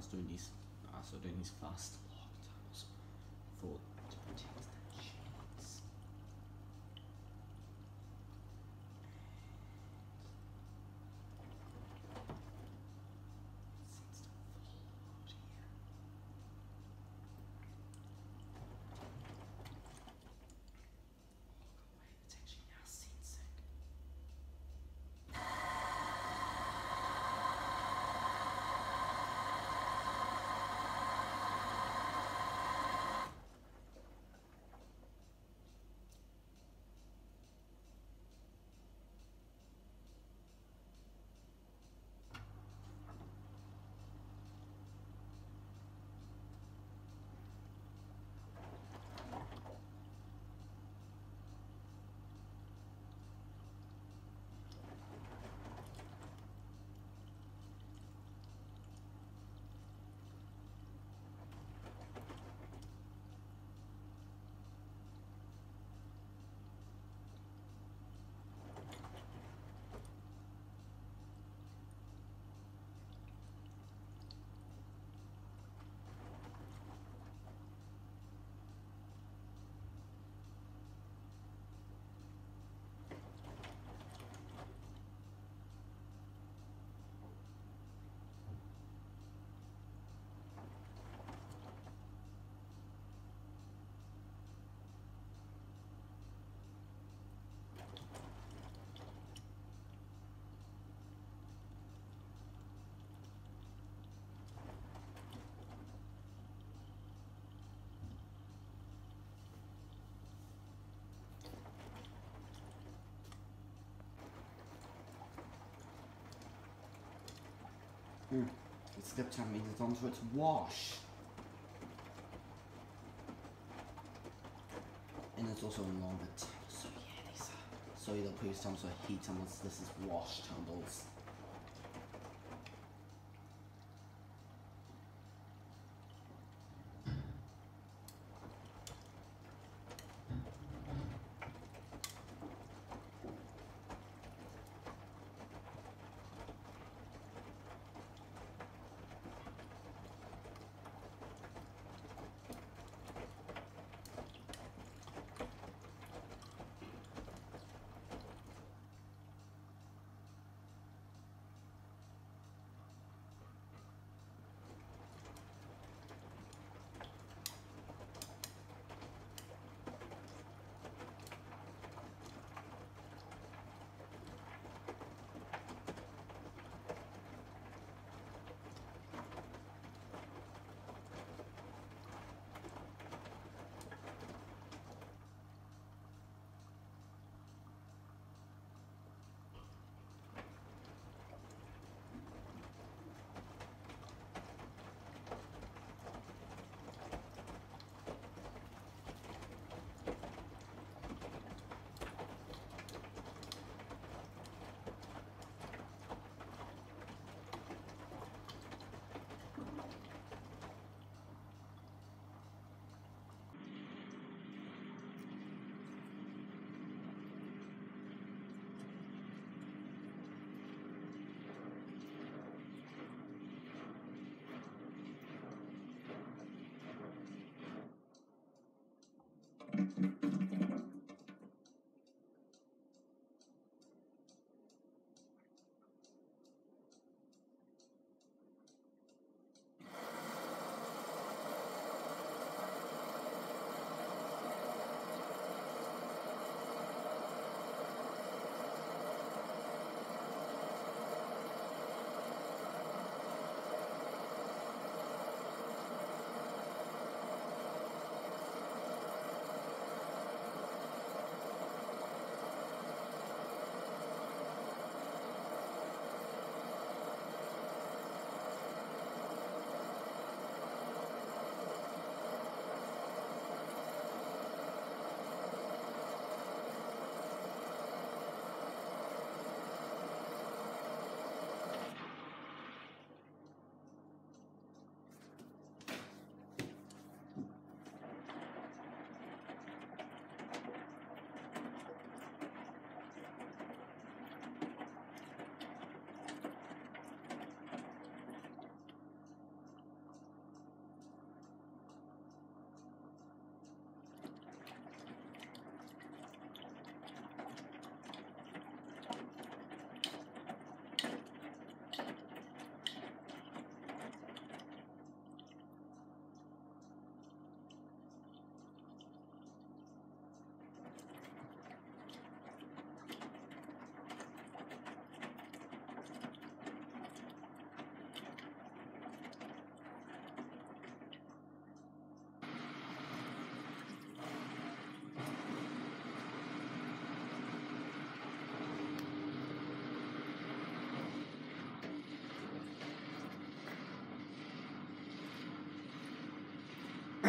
was doing these, also uh, doing these fast Hmm. The skip time means it's on to its wash. And it's also a longer tunnel, so yeah, these are. So the previous tunnels are heat tunnels, this is wash tunnels.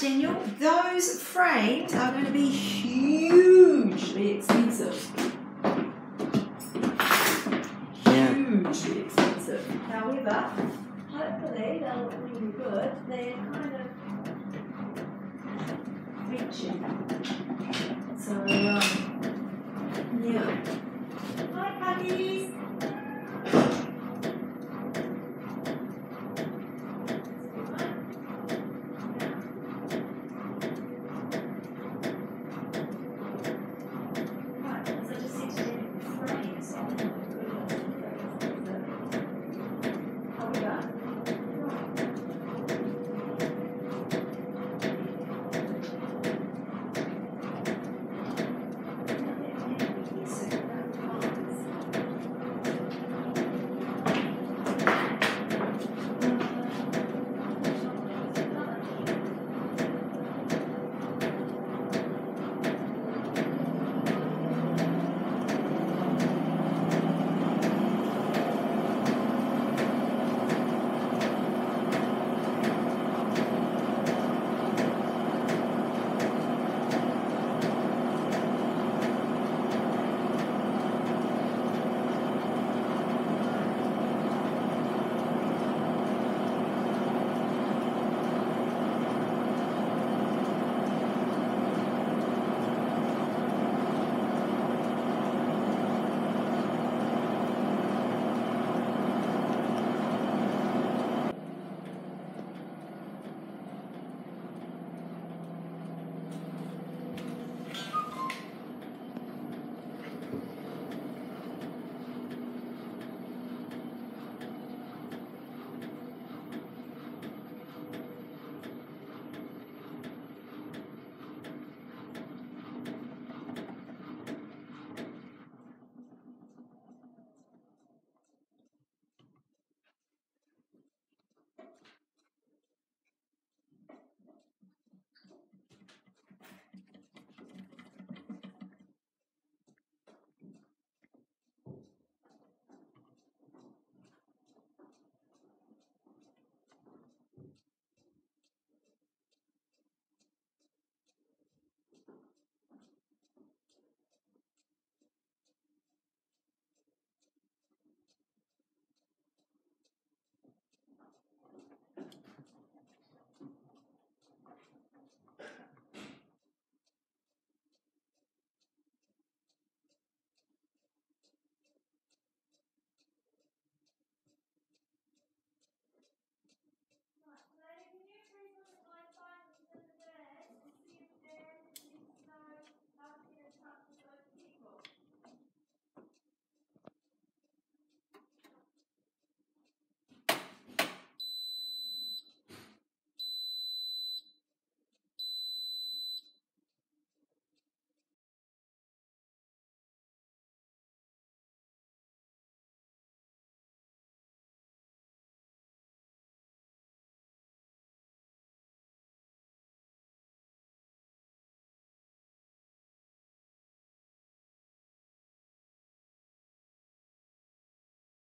Daniel, those frames are going to be hugely expensive. Yeah. Hugely expensive. However, hopefully they'll look really good. They're kind of reaching. So, um, yeah. Hi, puppies.